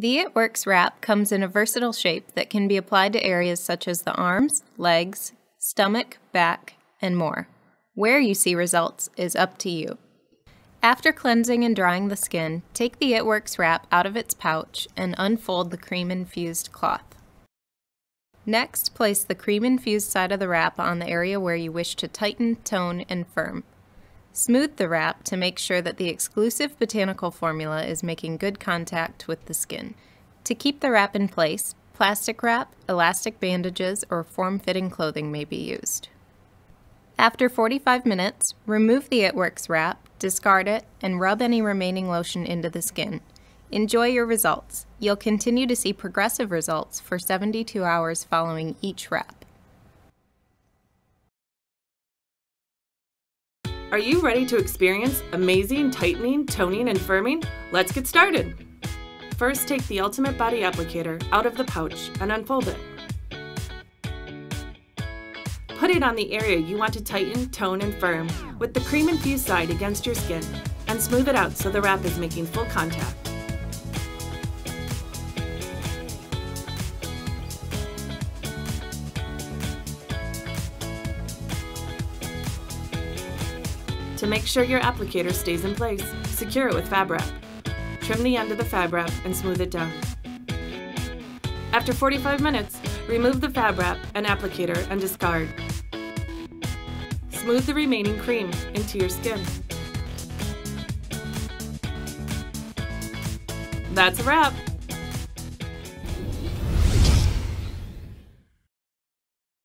The It Works wrap comes in a versatile shape that can be applied to areas such as the arms, legs, stomach, back, and more. Where you see results is up to you. After cleansing and drying the skin, take the It Works wrap out of its pouch and unfold the cream-infused cloth. Next, place the cream-infused side of the wrap on the area where you wish to tighten, tone, and firm. Smooth the wrap to make sure that the exclusive botanical formula is making good contact with the skin. To keep the wrap in place, plastic wrap, elastic bandages, or form-fitting clothing may be used. After 45 minutes, remove the It Works wrap, discard it, and rub any remaining lotion into the skin. Enjoy your results. You'll continue to see progressive results for 72 hours following each wrap. Are you ready to experience amazing tightening, toning, and firming? Let's get started! First, take the Ultimate Body Applicator out of the pouch and unfold it. Put it on the area you want to tighten, tone, and firm with the cream-infused side against your skin and smooth it out so the wrap is making full contact. To make sure your applicator stays in place, secure it with fab wrap. Trim the end of the fab wrap and smooth it down. After 45 minutes, remove the fab wrap and applicator and discard. Smooth the remaining cream into your skin. That's a wrap!